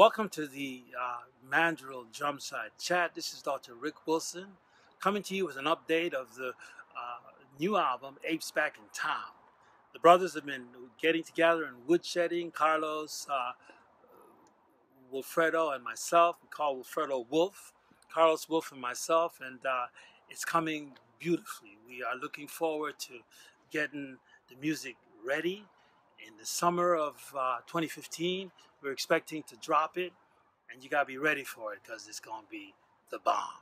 welcome to the uh, Mandrill Drumside Chat. This is Dr. Ric Wilson coming to you with an update of the uh, new album, Apes Back in Town. The brothers have been getting together and woodshedding. Carlos, uh, Wilfredo, and myself. We call Wilfredo Wolf, Carlos Wolf, and myself, and uh, it's coming beautifully. We are looking forward to getting the music ready in the summer of uh, 2015. We're expecting to drop it, and you got to be ready for it because it's going to be the bomb.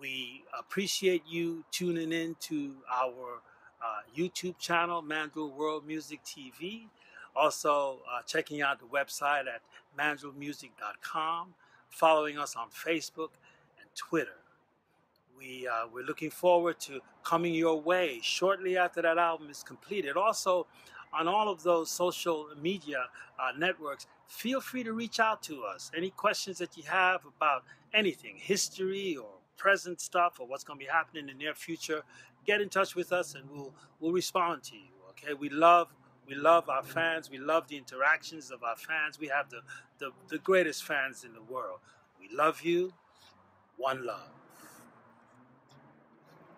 We appreciate you tuning in to our uh, YouTube channel, Mandrill World Music TV. Also, uh, checking out the website at mandrillmusic.com, following us on Facebook and Twitter. We, uh, we're looking forward to coming your way shortly after that album is completed. Also, on all of those social media uh, networks, feel free to reach out to us. Any questions that you have about anything, history or present stuff, or what's going to be happening in the near future, get in touch with us and we'll we'll respond to you. Okay, we love we love our fans. We love the interactions of our fans. We have the the, the greatest fans in the world. We love you. One love.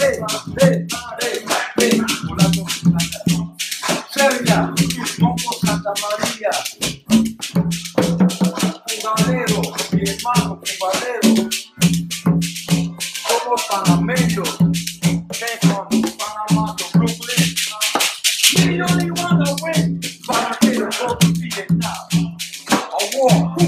Hey, ¿qué. Hardcore